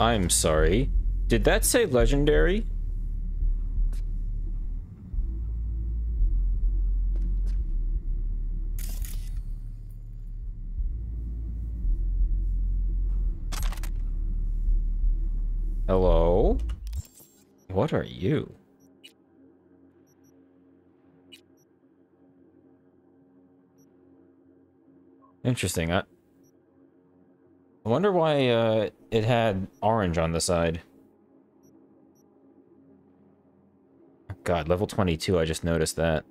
I'm sorry. Did that say legendary? Hello? What are you? Interesting. I, I wonder why uh, it had orange on the side. God, level 22, I just noticed that.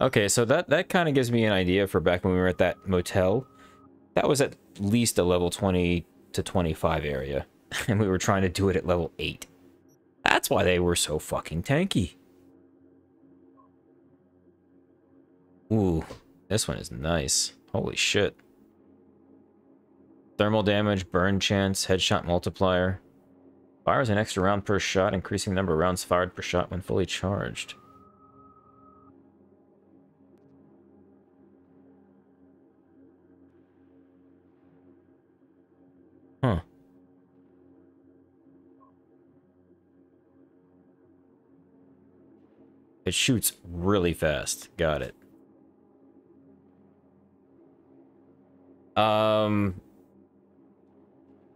Okay, so that, that kind of gives me an idea for back when we were at that motel. That was at least a level 20 to 25 area. And we were trying to do it at level 8. That's why they were so fucking tanky. Ooh, this one is nice. Holy shit. Thermal damage, burn chance, headshot multiplier. Fires an extra round per shot, increasing the number of rounds fired per shot when fully charged. Huh. It shoots really fast. Got it. Um,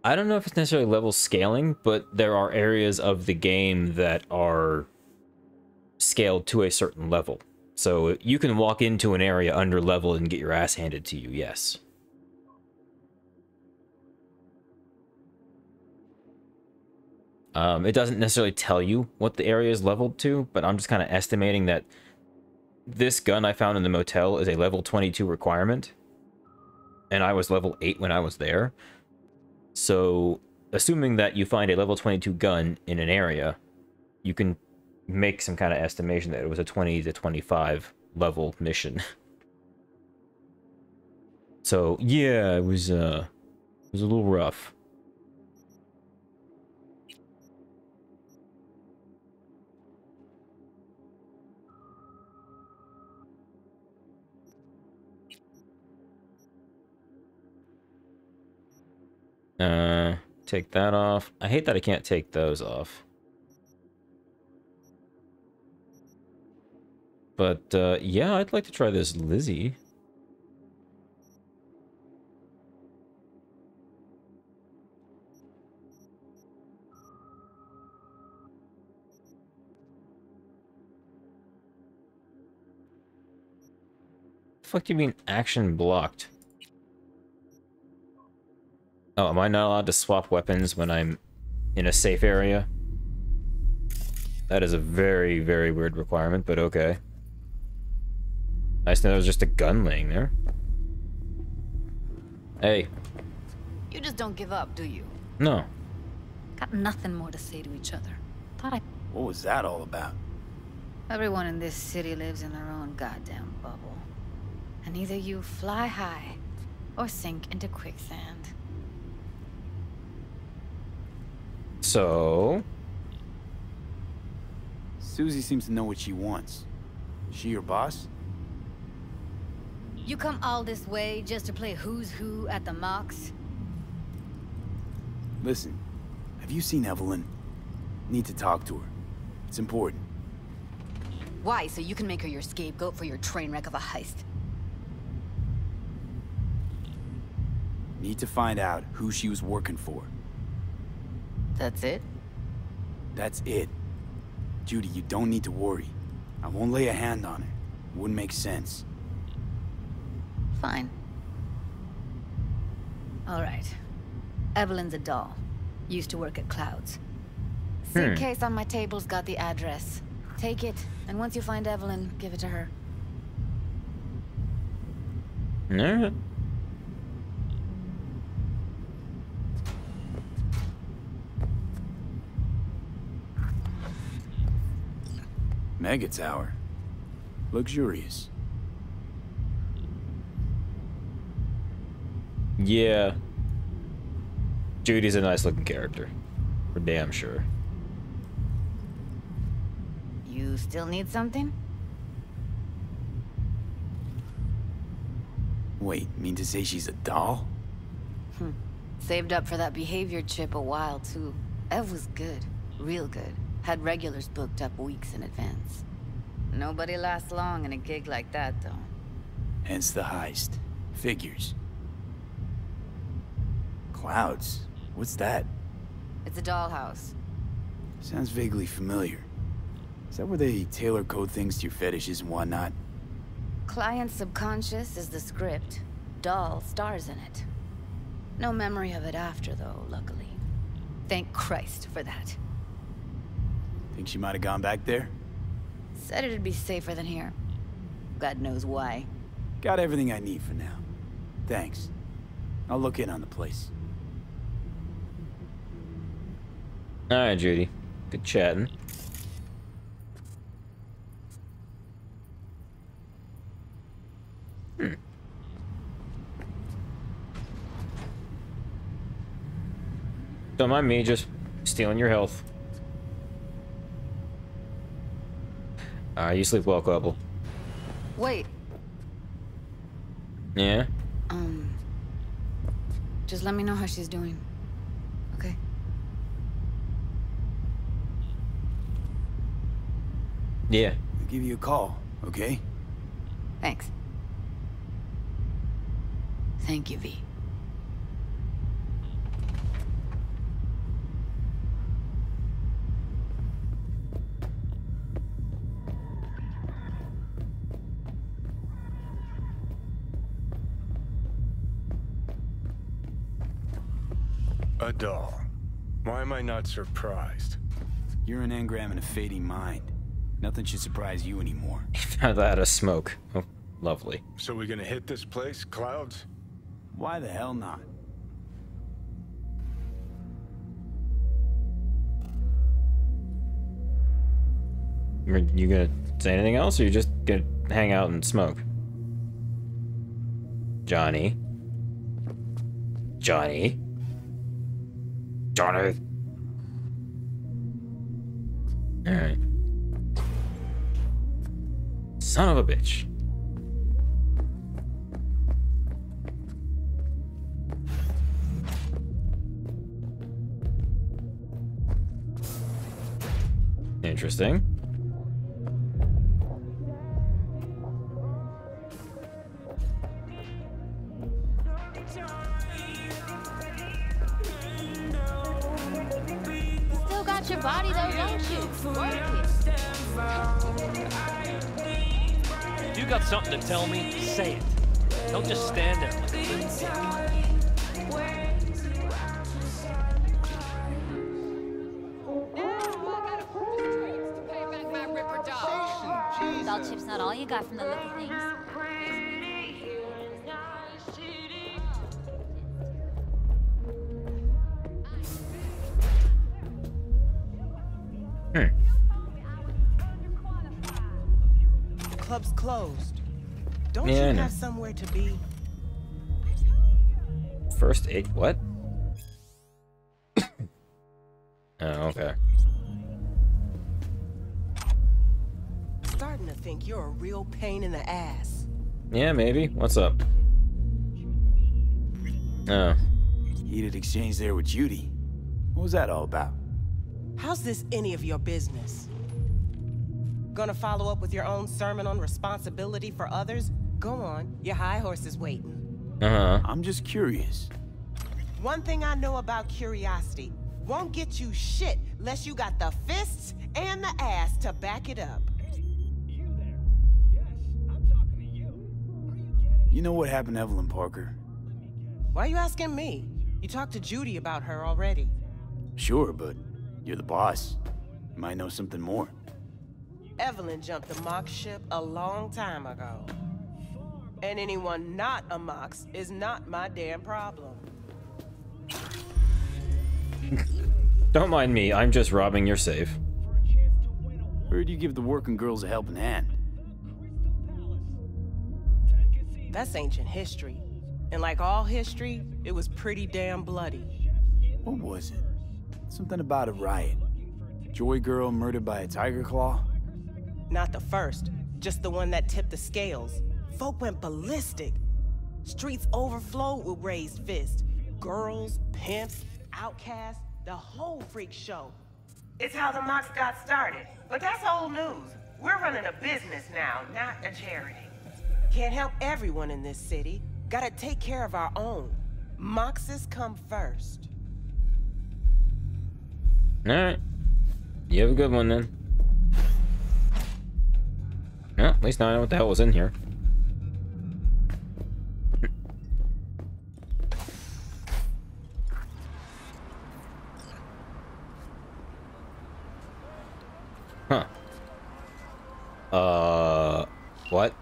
I don't know if it's necessarily level scaling, but there are areas of the game that are scaled to a certain level. So you can walk into an area under level and get your ass handed to you, yes. Um, it doesn't necessarily tell you what the area is leveled to, but I'm just kind of estimating that this gun I found in the motel is a level 22 requirement. And I was level 8 when I was there. So, assuming that you find a level 22 gun in an area, you can make some kind of estimation that it was a 20 to 25 level mission. so, yeah, it was uh it was a little rough. Uh, take that off. I hate that I can't take those off. But, uh, yeah, I'd like to try this Lizzie. Fuck do you mean action blocked? Oh, am I not allowed to swap weapons when I'm in a safe area? That is a very, very weird requirement, but okay. Nice to know there's just a gun laying there. Hey. You just don't give up, do you? No. Got nothing more to say to each other. Thought I... What was that all about? Everyone in this city lives in their own goddamn bubble. And either you fly high or sink into quicksand. So... Susie seems to know what she wants. Is she your boss? You come all this way just to play who's who at the Mox? Listen, have you seen Evelyn? Need to talk to her. It's important. Why? So you can make her your scapegoat for your train wreck of a heist? Need to find out who she was working for. That's it? That's it. Judy, you don't need to worry. I won't lay a hand on her. It wouldn't make sense. Fine. All right. Evelyn's a doll. Used to work at Clouds. Hmm. Suitcase on my table's got the address. Take it, and once you find Evelyn, give it to her. Alright. Mega Tower. Luxurious. Yeah. Judy's a nice looking character. For damn sure. You still need something? Wait, mean to say she's a doll? Hmm. Saved up for that behavior chip a while, too. Ev was good. Real good. Had regulars booked up weeks in advance. Nobody lasts long in a gig like that, though. Hence the heist. Figures. Clouds? What's that? It's a dollhouse. Sounds vaguely familiar. Is that where they tailor code things to your fetishes and whatnot? Client subconscious is the script. Doll stars in it. No memory of it after, though, luckily. Thank Christ for that. Think she might have gone back there? Said it'd be safer than here. God knows why. Got everything I need for now. Thanks. I'll look in on the place. Alright, Judy. Good chatting. Hmm. Don't mind me just stealing your health. Alright, you sleep well, couple. Wait, Yeah? um... Just let me know how she's doing. Okay? Yeah. I'll give you a call, okay? Thanks. Thank you, V. A doll. Why am I not surprised? You're an engram in a fading mind. Nothing should surprise you anymore. Found that a smoke. Oh, lovely. So we're gonna hit this place, Clouds? Why the hell not? Are you gonna say anything else, or you just gonna hang out and smoke? Johnny? Johnny? Johnny? Alright. Son of a bitch. Interesting. You got something to tell me? Say it. Don't just stand there like a little dick. Doll chip's not all you got from the look of things. Club's closed. Don't Yeah, you have somewhere to be? First aid, what? oh, okay. Starting to think you're a real pain in the ass. Yeah, maybe. What's up? Oh. Heated exchange there with Judy. What was that all about? How's this any of your business? Gonna follow up with your own sermon on responsibility for others? Go on, your high horse is waiting. Uh-huh. I'm just curious. One thing I know about curiosity won't get you shit unless you got the fists and the ass to back it up. You know what happened to Evelyn Parker? Why are you asking me? You talked to Judy about her already. Sure, but you're the boss. You might know something more. Evelyn jumped the Mox ship a long time ago. And anyone not a Mox is not my damn problem. Don't mind me, I'm just robbing your safe. Heard you give the working girls a helping hand. That's ancient history. And like all history, it was pretty damn bloody. What was it? Something about a riot. Joy girl murdered by a Tyger Claw? Not the first, just the one that tipped the scales. Folk went ballistic. Streets overflowed with raised fists. Girls, pimps, outcasts, the whole freak show. It's how the Mox got started. But that's old news. We're running a business now, not a charity. Can't help everyone in this city. Gotta take care of our own. Moxes come first. Alright. You have a good one then. Well, at least now I know what the hell was in here. Huh. Uh, what?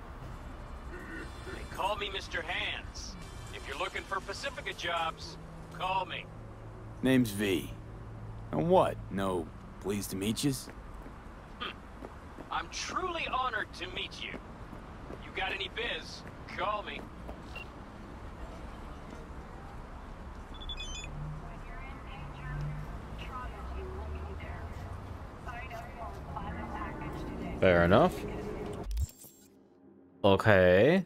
They call me Mr. Hands. If you're looking for Pacifica jobs, call me. Name's V. And what? No, pleased to meet yous? I'm truly honored to meet you. You got any biz, call me. Fair enough. Okay.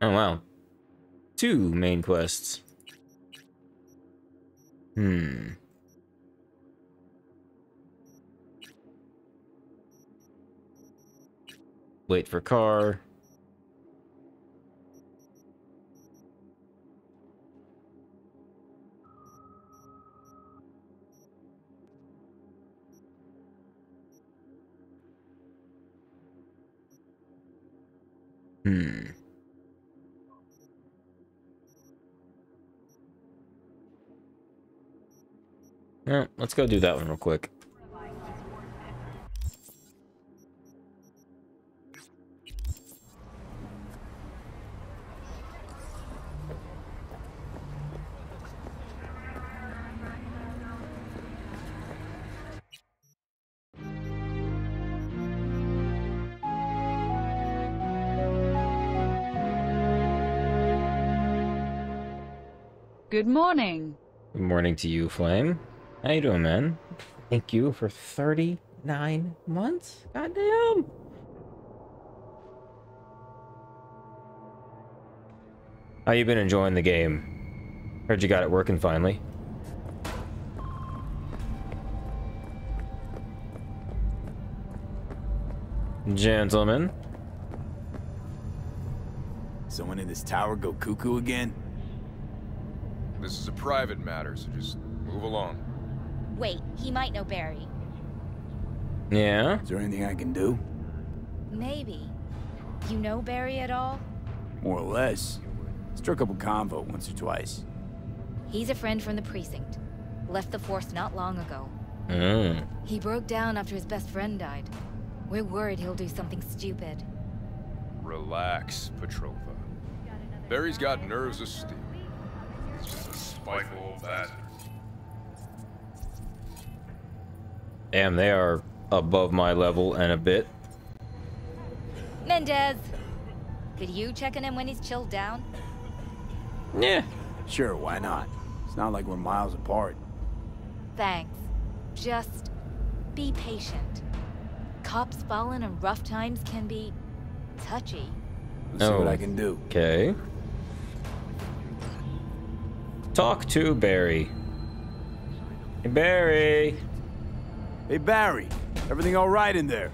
Oh, wow. Two main quests. Hmm. Wait for car. Hmm. Yeah, let's go do that one real quick. Good morning. Good morning to you, Flame. How you doing, man? Thank you for 39 months? Goddamn. How you been enjoying the game? Heard you got it working finally. Gentlemen. Someone in this tower go cuckoo again? This is a private matter, so just move along. Wait, he might know Barry. Yeah? Is there anything I can do? Maybe. You know Barry at all? More or less. Struck up a convo once or twice. He's a friend from the precinct. Left the force not long ago. Mm. He broke down after his best friend died. We're worried he'll do something stupid. Relax, Petrova. Barry's got nerves of steel. He's just a spiteful old bastard. Damn, they are above my level and a bit. Mendez! Could you check on him when he's chilled down? Yeah. Sure, why not? It's not like we're miles apart. Thanks. Just be patient. Cops falling in rough times can be touchy. Let's see what Oh. I can do. Okay. Talk to Barry. Hey, Barry. Hey, Barry. Everything all right in there?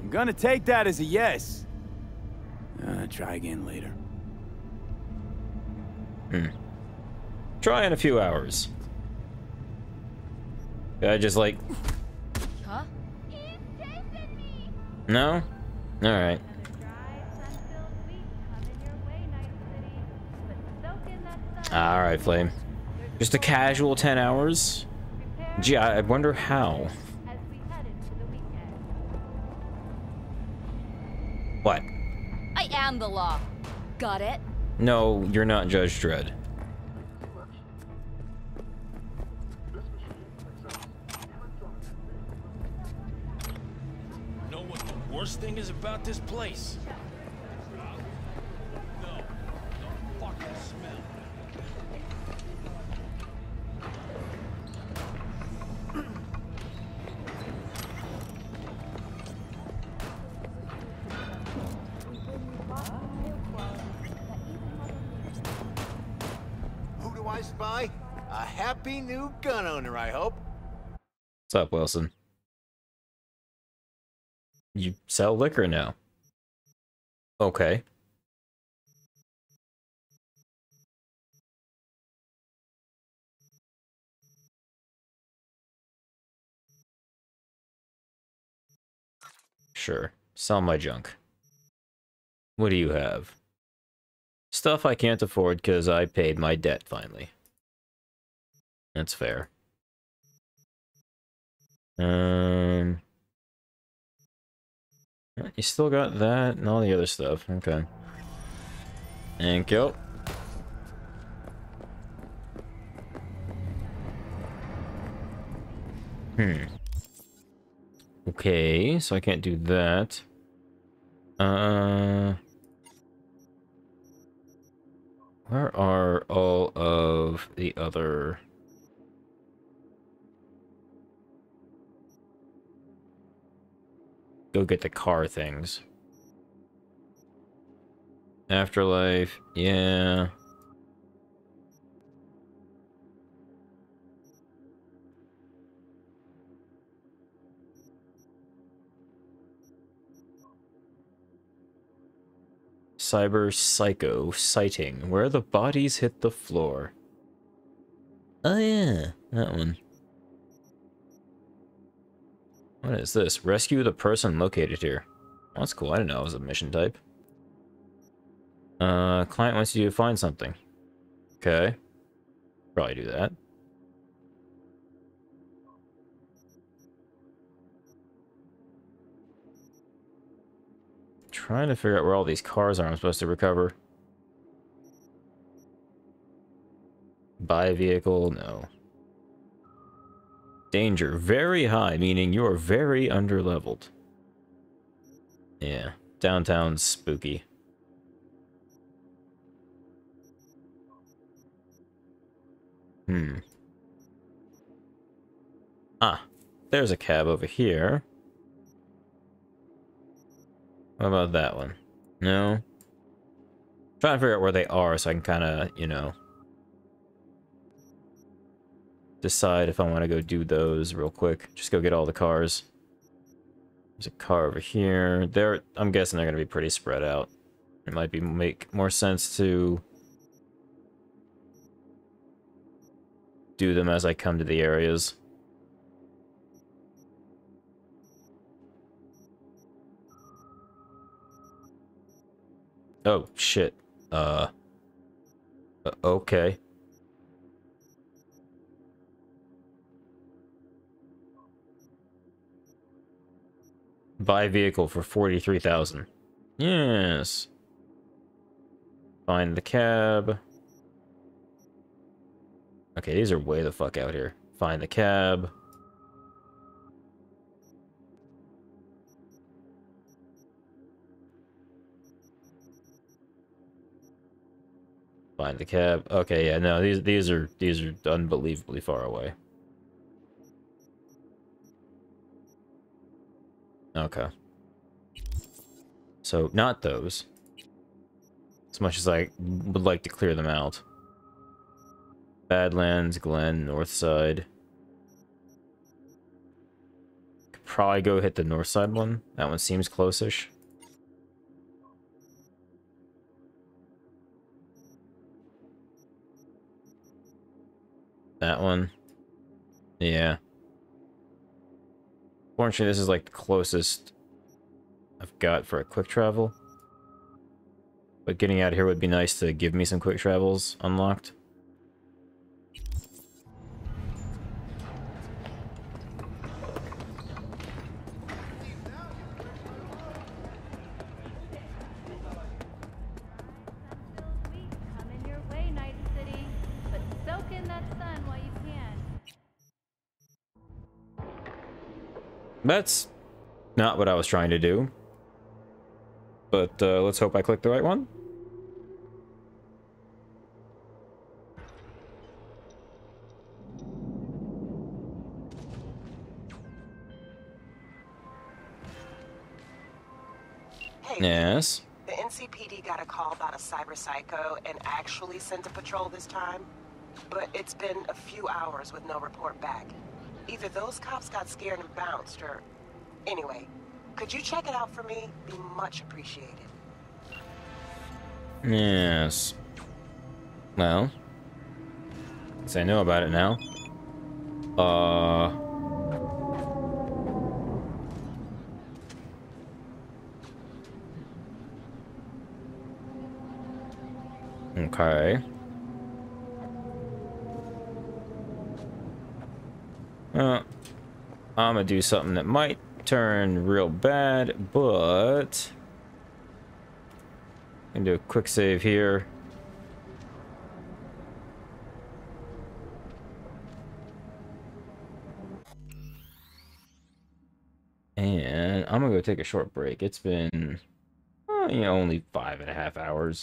I'm gonna take that as a yes. Uh, try again later. Hmm. Try in a few hours. I just like Huh? no. All right. Ah, all right, Flame. Just a casual ten hours. Gee, I I wonder how. What? I am the law. Got it? No, you're not Judge Dredd. Know what the worst thing is about this place? Owner, I hope. What's up, Wilson? You sell liquor now. Okay. Sure. Sell my junk. What do you have? Stuff I can't afford because I paid my debt finally. That's fair. Um... You still got that and all the other stuff. Okay. Thank you. Hmm. Okay, so I can't do that. Uh... Where are all of the other... Go get the car things. Afterlife, yeah. Cyber Psycho sighting, where the bodies hit the floor. Oh yeah, that one. What is this? Rescue the person located here. That's cool, I didn't know it was a mission type. Uh, client wants you to find something. Okay. Probably do that. Trying to figure out where all these cars are I'm supposed to recover. Buy vehicle? No. Danger. Very high, meaning you are very underleveled. Yeah. Downtown's spooky. Hmm. Ah. There's a cab over here. What about that one? No? trying to figure out where they are so I can kind of, you know, decide if I want to go do those real quick. Just go get all the cars. There's a car over here. They're, I'm guessing they're going to be pretty spread out. It might be make more sense to do them as I come to the areas. Oh, shit. Uh... uh okay. Buy vehicle for 43,000. Yes. Find the cab. Okay, these are way the fuck out here. Find the cab. Find the cab. Okay, yeah, no, these these are these are unbelievably far away. Okay. So, not those. As much as I would like to clear them out. Badlands, Glen, North Side. Could probably go hit the North Side one. That one seems close-ish. That one. Yeah. Fortunately, this is like the closest I've got for a quick travel. But getting out here would be nice to give me some quick travels unlocked. That's not what I was trying to do. But uh, let's hope I click the right one. Hey, yes. The NCPD got a call about a cyber psycho and actually sent a patrol this time. but it's been a few hours with no report back. Either those cops got scared and bounced, or... Anyway, could you check it out for me? Be much appreciated. Yes. Well. Since I know about it now. Uh... Okay. Uh, I'm gonna do something that might turn real bad, but... I'm gonna do a quick save here. And I'm gonna go take a short break. It's been, uh, you know, only five and a half hours.